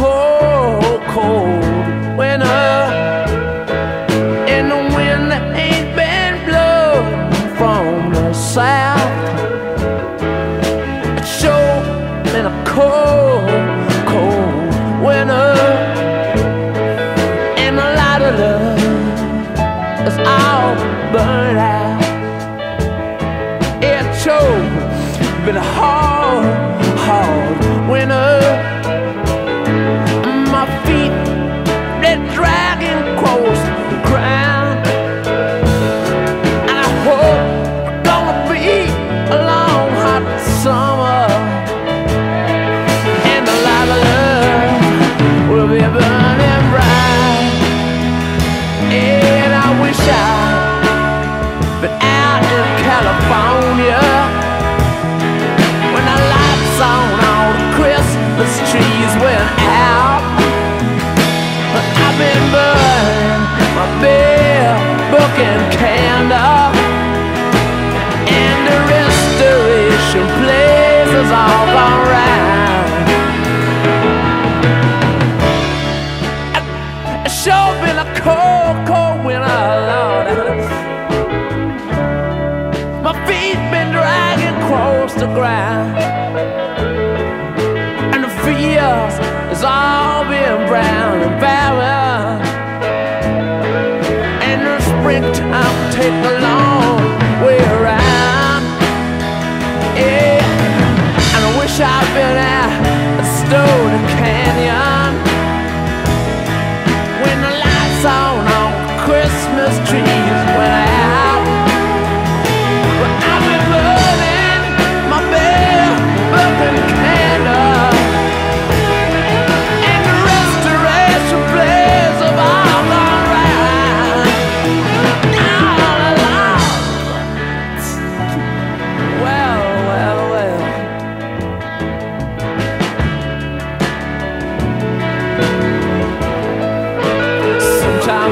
cold, cold winter. And the wind ain't been blowing from the south. It showed been a cold, cold winter. And a lot of love is all burned out. It showed been a hard, hard winter. The ground, and the fields has all been brown and barren. And the springtime take a long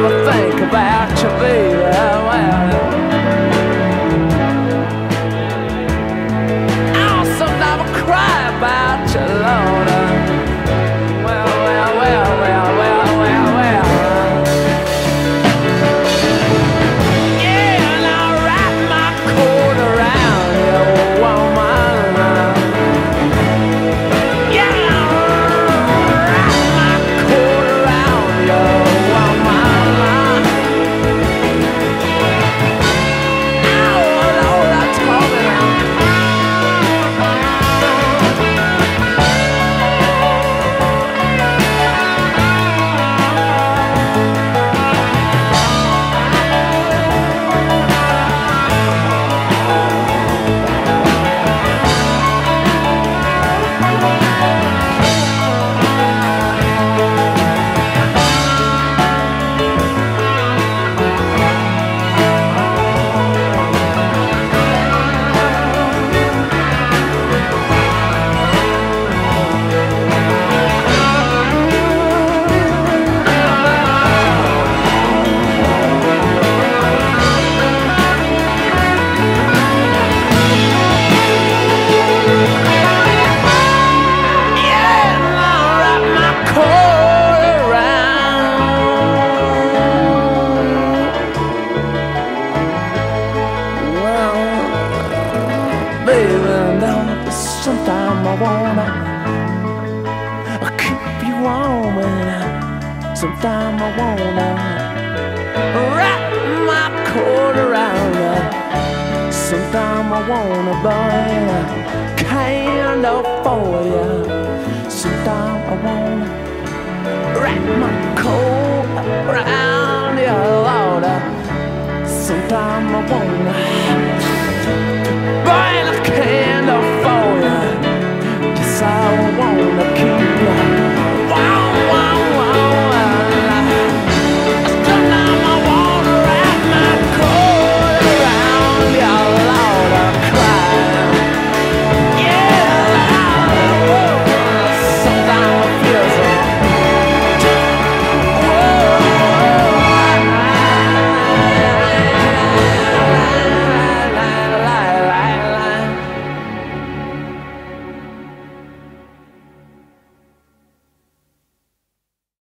think about you, baby. woman. Sometime I wanna wrap my coat around her. Sometime I wanna burn a candle for ya. Sometime I wanna wrap my coat around your Lord. Sometime I wanna.